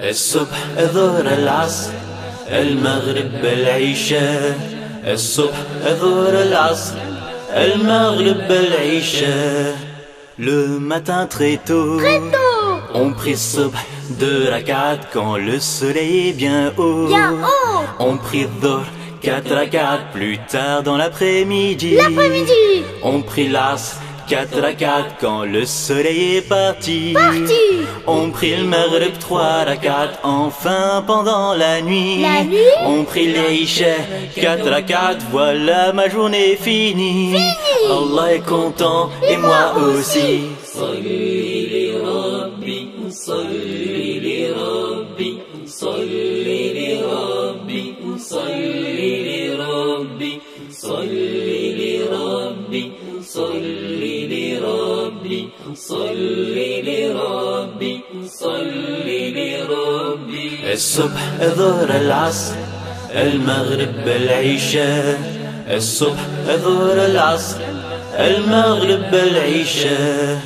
الصبح ظهر العصر المغرب العشاء الصبح ظهر العصر المغرب العشاء Le matin très tôt, Très tôt on prie subh deux rakat quand le soleil est bien haut. Bien haut On prie Dhuhr, 4 à 4 plus tard dans l'après-midi. L'après-midi On prit l'as 4 à 4 quand le soleil est parti. Parti On prit le marlup 3 à 4 enfin pendant la nuit. On prit les hichets 4 à 4, voilà ma journée finie. Allah est content et, moi aussi. Salut les Rabbi, salut les salut les salut لربي صلي لربي صلي لربي. الصبح ظهر العصر المغرب العشاء الصبح ظهر العصر المغرب العشاء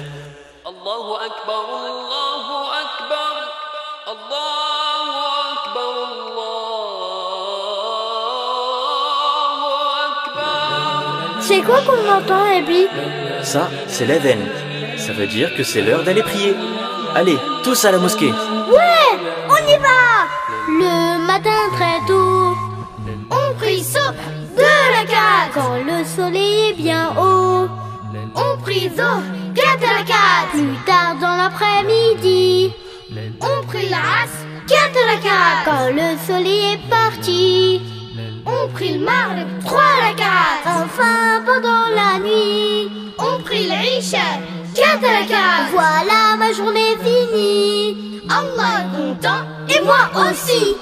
الله أكبر الله أكبر الله C'est quoi qu'on entend, Abby Ça, c'est l'Aven. Ça veut dire que c'est l'heure d'aller prier. Allez, tous à la mosquée. Ouais On y va Le matin très tôt, on prie Sob de la carte quand le soleil est bien haut. On prie Zoh, quatre à la carte plus tard dans l'après-midi. On prie l'As, quatre à la carte quand le soleil est parti. On prie le Maghreb, trois à la enfin pendant la nuit. On prie à la carte voilà ma journée finie. Allah est content et moi aussi.